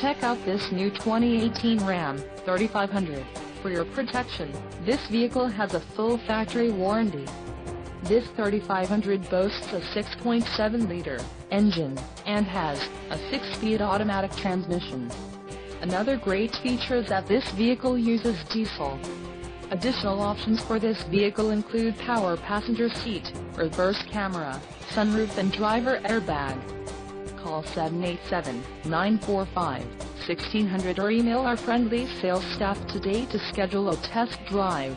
Check out this new 2018 Ram 3500. For your protection, this vehicle has a full factory warranty. This 3500 boasts a 6.7-liter engine and has a 6-speed automatic transmission. Another great feature is that this vehicle uses diesel. Additional options for this vehicle include power passenger seat, reverse camera, sunroof and driver airbag. Call 787-945-1600 or email our friendly sales staff today to schedule a test drive.